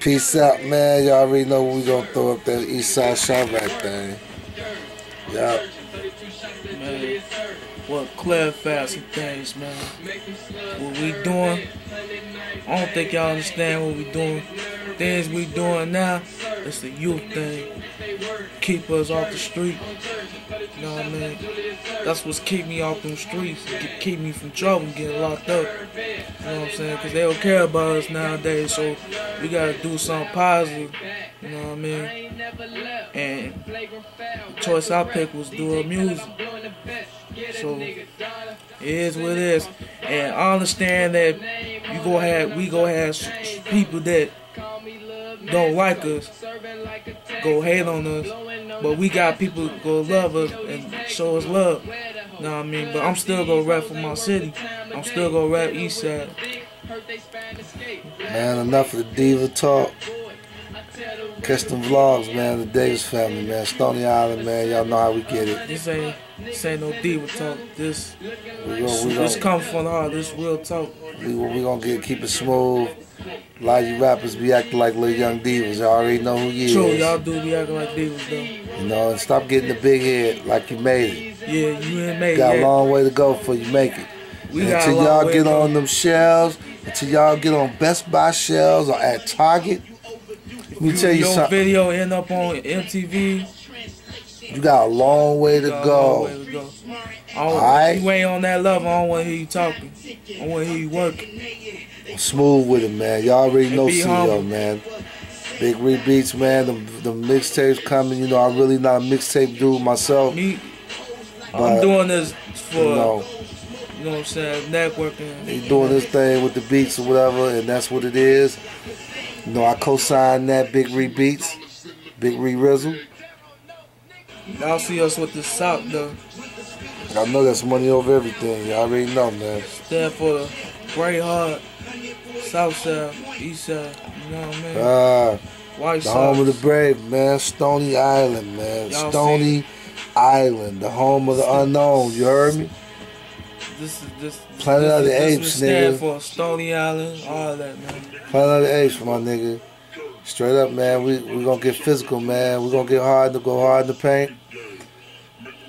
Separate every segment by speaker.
Speaker 1: Peace out, man. Y'all already know we gonna throw up that East Side Chiraq thing. Yup.
Speaker 2: Man, what clear fast things, man. What we doing? I don't think y'all understand what we doing. Things we doing now, it's the youth thing. Keep us off the street. You know what I mean? That's what's keep me off them streets. Keep me from trouble, getting locked up. You know what I'm saying? Because they don't care about us nowadays, so we gotta do something positive. You know what I mean? And the choice I picked was doing music. So it is what it is. And I understand that you go have we go have people that don't like us, go hate on us, but we got people go love us and show us love. You know what I mean? But I'm still gonna rap for my city. I'm still gonna rap East Side.
Speaker 1: Man, enough of the diva talk. Catch them vlogs, man. The Davis family, man. Stony Island, man. Y'all know how we get it.
Speaker 2: This ain't this ain't no diva talk. This
Speaker 1: We we
Speaker 2: this comes from the heart. This real talk.
Speaker 1: we, we gonna get keep it smooth. A lot of you rappers be acting like little young divas. Y'all already know who you
Speaker 2: True,
Speaker 1: is.
Speaker 2: y'all do be acting like divas though.
Speaker 1: You know, and stop getting the big head like you made it.
Speaker 2: Yeah, you ain't made it.
Speaker 1: Got a long way to go before you make it.
Speaker 2: We
Speaker 1: And
Speaker 2: got
Speaker 1: until y'all get on them shelves, until y'all get on Best Buy shelves or at Target, let me tell you
Speaker 2: Your
Speaker 1: something.
Speaker 2: video end up on MTV.
Speaker 1: You got a long way to
Speaker 2: long way
Speaker 1: go.
Speaker 2: to go.
Speaker 1: Alright.
Speaker 2: You ain't on that level. I don't want to hear you talking. I want to hear you working.
Speaker 1: Smooth with it, man. Y'all already know CEO,
Speaker 2: humble.
Speaker 1: man. Big rebeats, man. The, the mixtapes coming. You know, I'm really not a mixtape dude myself.
Speaker 2: Me,
Speaker 1: But,
Speaker 2: I'm doing this for,
Speaker 1: you
Speaker 2: know,
Speaker 1: know,
Speaker 2: what I'm saying, networking.
Speaker 1: he doing his thing with the beats or whatever, and that's what it is. You know, I co-signed that Big Rebeats, Big Ree Rizzle.
Speaker 2: Y'all see us with the South, though.
Speaker 1: I know that's money over everything. Y'all already know, man.
Speaker 2: Stand for the Great Heart, South Side, East Side. You know what I mean?
Speaker 1: Ah.
Speaker 2: White
Speaker 1: The home of the brave, man. Stony Island, man. Stony Island, the home of the unknown. You heard me?
Speaker 2: This is this.
Speaker 1: Planet
Speaker 2: this
Speaker 1: of the
Speaker 2: this
Speaker 1: Apes, nigga.
Speaker 2: for Stony Island, all that, man.
Speaker 1: Planet of the Apes, my nigga. Straight up, man. We we gonna get physical, man. We gonna get hard to go hard in the paint.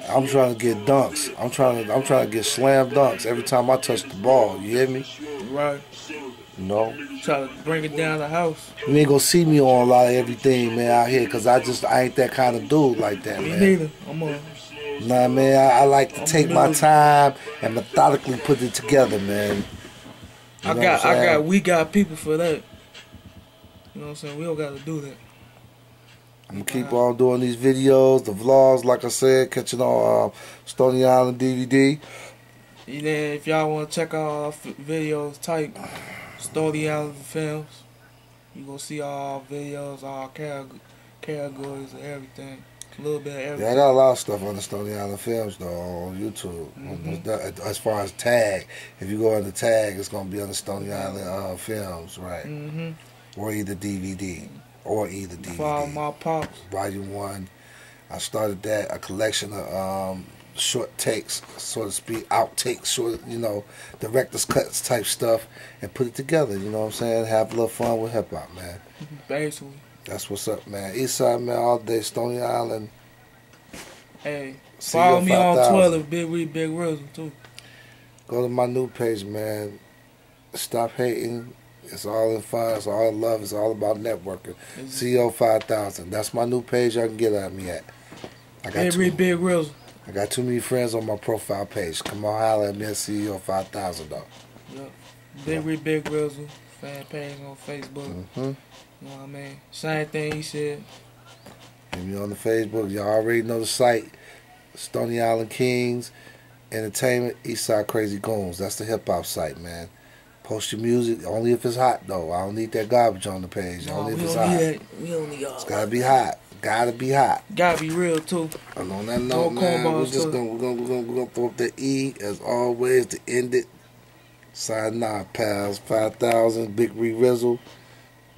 Speaker 1: I'm trying to get dunks. I'm trying to I'm trying to get slam dunks every time I touch the ball. You hear me?
Speaker 2: Right.
Speaker 1: Know.
Speaker 2: Try to bring it down the house.
Speaker 1: You ain't gonna see me on a lot of everything, man, out here, cause I just I ain't that kind of dude like that,
Speaker 2: Me
Speaker 1: man.
Speaker 2: neither. I'm a.
Speaker 1: Nah, man, I, I like to take my time and methodically put it together, man. You
Speaker 2: I got, I got, we got people for that. You know what I'm saying? We don't got to do that.
Speaker 1: I'm gonna keep on doing these videos, the vlogs, like I said, catching on uh, Stony Island DVD.
Speaker 2: And then if y'all want to check out our videos, type Stony Island Films. You gonna see all our videos, all categ- categories and everything. A little bit of
Speaker 1: Yeah, I
Speaker 2: everything.
Speaker 1: got a lot of stuff on the Stony Island Films though on YouTube.
Speaker 2: Mhm.
Speaker 1: As far as tag, if you go on the tag, it's gonna be on the Stony Island uh, Films, right?
Speaker 2: Mm-hmm.
Speaker 1: Or either DVD, or either
Speaker 2: Follow
Speaker 1: DVD.
Speaker 2: my pops.
Speaker 1: Volume one. I started that a collection of um, short takes, so to speak, outtakes, short, you know, director's cuts type stuff, and put it together. You know what I'm saying? Have a little fun with hip hop, man.
Speaker 2: Basically.
Speaker 1: That's what's up, man. East Side, man, all day, Stony Island.
Speaker 2: Hey,
Speaker 1: See
Speaker 2: follow me on
Speaker 1: 5,000.
Speaker 2: Twitter, Big Ree, Big Rizzle too.
Speaker 1: Go to my new page, man. Stop hating. It's all in fun. It's all in love. It's all about networking. CO five thousand. That's my new page. Y'all can get at me at. I got
Speaker 2: Big
Speaker 1: too,
Speaker 2: Ree, Big Rizzle.
Speaker 1: I got too many friends on my profile page. Come on, holler at me at CEO five thousand though.
Speaker 2: Yep. Big Ree, Big Rizzle. Fan page on Facebook.
Speaker 1: Mm-hmm.
Speaker 2: You know what I mean? Same thing he said.
Speaker 1: Hit me on the Facebook. Y'all already know the site. Stony Island Kings Entertainment, Eastside Crazy Goons. That's the hip hop site, man. Post your music only if it's hot though. I don't need that garbage on the page.
Speaker 2: No,
Speaker 1: only if it's hot.
Speaker 2: that. We don't need all
Speaker 1: It's gotta be hot. Gotta be hot.
Speaker 2: Gotta be real too.
Speaker 1: And on that note, man, we're just
Speaker 2: too.
Speaker 1: gonna we're gonna, we're gonna we're gonna throw up the E as always to end it. Sign out, pals. Five thousand, Big Ree Rizzle.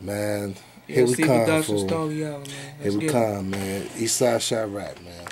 Speaker 1: Man, here we
Speaker 2: see
Speaker 1: come, fool.
Speaker 2: Stony Island, man.
Speaker 1: Here we
Speaker 2: get it.
Speaker 1: come, man. Eastside Chiraq, man.